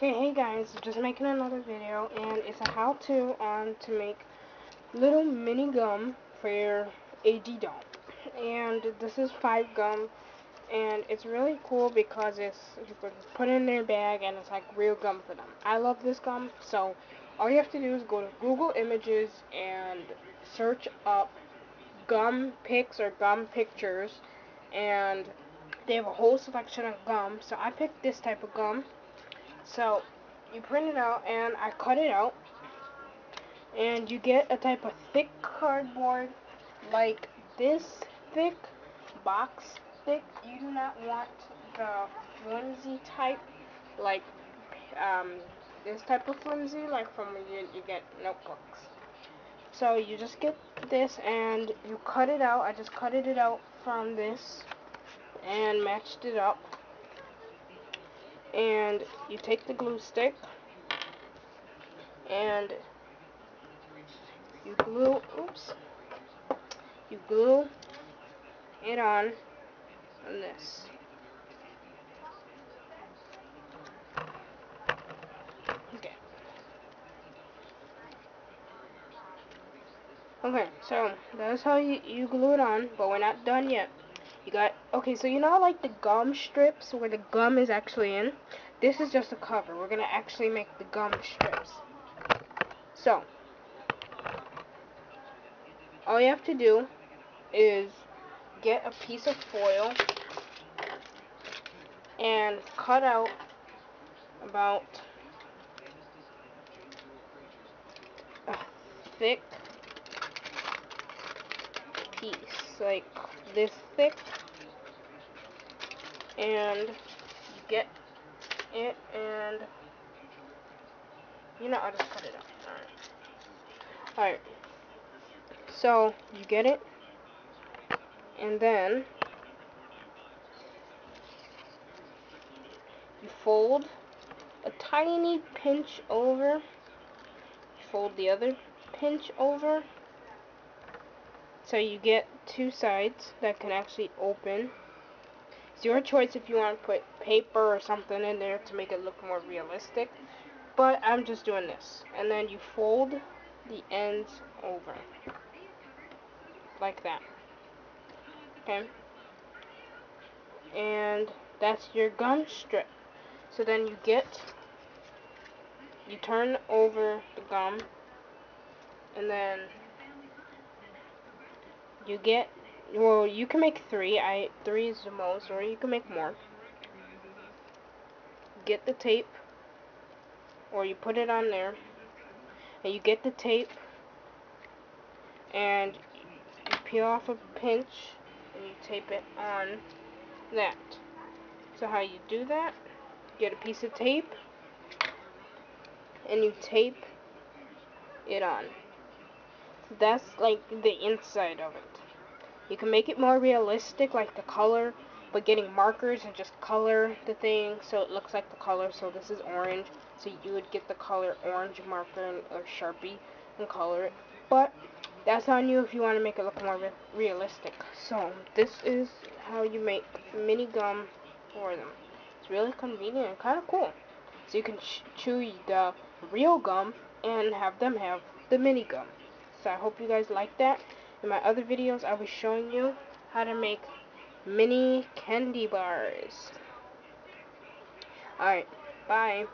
Okay, hey guys, just making another video, and it's a how-to on to make little mini gum for your AG doll. And this is five gum, and it's really cool because it's you can put it in their bag, and it's like real gum for them. I love this gum, so all you have to do is go to Google Images and search up gum pics or gum pictures, and they have a whole selection of gum. So I picked this type of gum so you print it out and I cut it out and you get a type of thick cardboard like this thick box thick. You do not want the flimsy type like um, this type of flimsy like from you, you get notebooks. So you just get this and you cut it out. I just cut it out from this and matched it up and you take the glue stick and you glue oops you glue it on on this. Okay. Okay so that's how you, you glue it on but we're not done yet you got, okay, so you know like the gum strips where the gum is actually in? This is just a cover. We're going to actually make the gum strips. So, all you have to do is get a piece of foil and cut out about a thick piece, like this thick and get it and you know I'll just cut it out. Alright. Alright. So you get it and then you fold a tiny pinch over fold the other pinch over so you get two sides that can actually open it's your choice if you want to put paper or something in there to make it look more realistic. But I'm just doing this. And then you fold the ends over. Like that. Okay? And that's your gum strip. So then you get, you turn over the gum, and then you get well, you can make three. I three is the most, or you can make more. Get the tape, or you put it on there, and you get the tape, and you peel off a pinch, and you tape it on that. So how you do that? Get a piece of tape, and you tape it on. That's like the inside of it. You can make it more realistic, like the color, but getting markers and just color the thing so it looks like the color. So this is orange, so you would get the color orange marker and, or Sharpie and color it. But that's on you if you want to make it look more re realistic. So this is how you make mini gum for them. It's really convenient and kind of cool. So you can chew the real gum and have them have the mini gum. So I hope you guys like that. In my other videos, I'll be showing you how to make mini candy bars. Alright, bye.